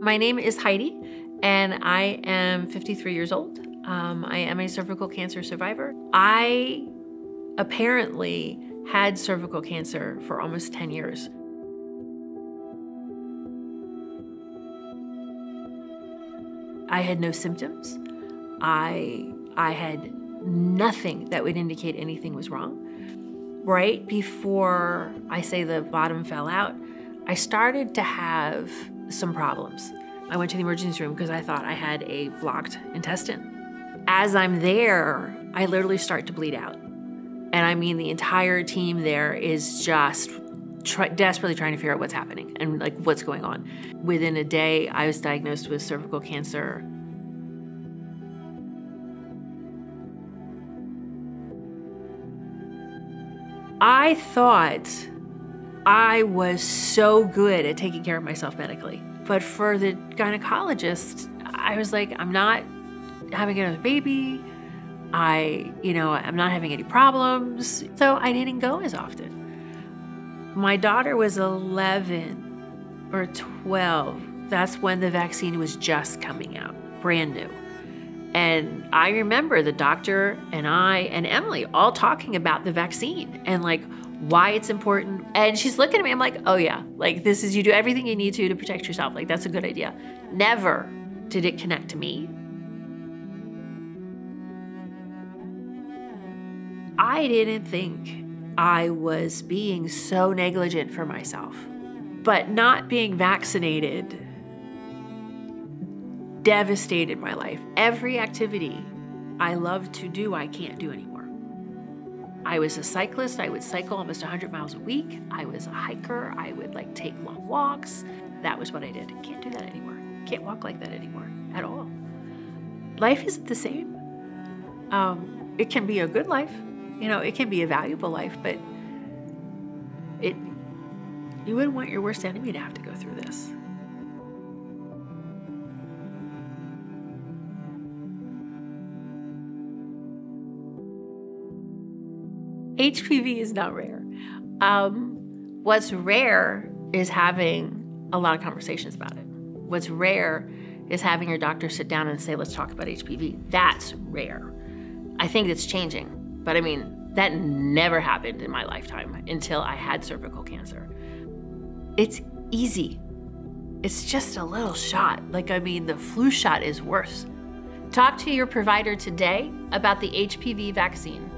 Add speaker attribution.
Speaker 1: My name is Heidi, and I am 53 years old. Um, I am a cervical cancer survivor. I apparently had cervical cancer for almost 10 years. I had no symptoms. I, I had nothing that would indicate anything was wrong. Right before I say the bottom fell out, I started to have some problems. I went to the emergency room because I thought I had a blocked intestine. As I'm there, I literally start to bleed out. And I mean, the entire team there is just try, desperately trying to figure out what's happening and like what's going on. Within a day, I was diagnosed with cervical cancer. I thought I was so good at taking care of myself medically. But for the gynecologist, I was like, I'm not having another baby. I, you know, I'm not having any problems. So I didn't go as often. My daughter was 11 or 12. That's when the vaccine was just coming out, brand new. And I remember the doctor and I and Emily all talking about the vaccine and like why it's important. And she's looking at me, I'm like, oh yeah, like this is you do everything you need to to protect yourself. Like that's a good idea. Never did it connect to me. I didn't think I was being so negligent for myself. But not being vaccinated devastated my life. Every activity I love to do, I can't do anymore. I was a cyclist. I would cycle almost 100 miles a week. I was a hiker. I would like take long walks. That was what I did. Can't do that anymore. Can't walk like that anymore at all. Life isn't the same. Um, it can be a good life, you know, it can be a valuable life, but it you wouldn't want your worst enemy to have to go through this. HPV is not rare. Um, what's rare is having a lot of conversations about it. What's rare is having your doctor sit down and say, let's talk about HPV. That's rare. I think it's changing. But I mean, that never happened in my lifetime until I had cervical cancer. It's easy. It's just a little shot. Like, I mean, the flu shot is worse. Talk to your provider today about the HPV vaccine.